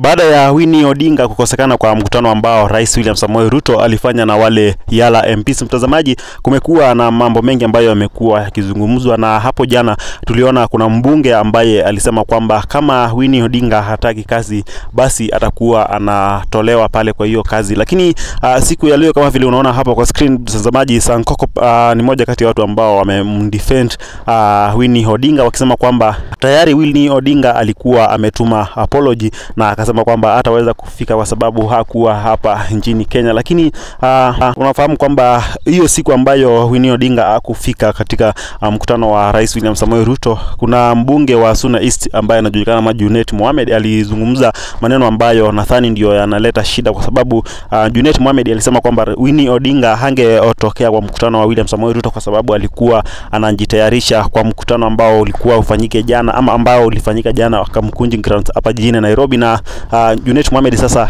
Baada ya Winnie Odinga kukosekana kwa mkutano ambao Rais William Samoei Ruto alifanya na wale Yala MPs, mtazamaji, kumekuwa na mambo mengi ambayo yamekuwa yakizungumzwa, na hapo jana tuliona kuna mbunge ambaye alisema kwamba kama Winnie Odinga hataki kazi basi atakuwa anatolewa pale kwa hiyo kazi. Lakini uh, siku ya leo kama vile unaona hapa kwa screen mtazamaji, Sankoko uh, ni moja kati ya watu ambao wamemdefend uh, Winnie Odinga wakisema kwamba tayari Winnie Odinga alikuwa ametuma apology na akasema kwamba hataweza kufika kwa sababu hakuwa hapa nchini Kenya. Lakini uh, uh, unafahamu kwamba hiyo siku ambayo Winnie Odinga hakufika katika uh, mkutano wa Rais William Samoei Ruto, kuna mbunge wa Suna East ambaye anajulikana kama Junet Mohamed alizungumza maneno ambayo nadhani ndio yanaleta shida, kwa sababu uh, Junet Mohamed alisema kwamba Winnie Odinga hangetokea kwa mkutano wa William Samoei Ruto kwa sababu alikuwa anajitayarisha kwa mkutano ambao ulikuwa ufanyike jana ama ambao ulifanyika jana Kamkunji Grounds hapa jijini Nairobi na uh, Junet Mohamed sasa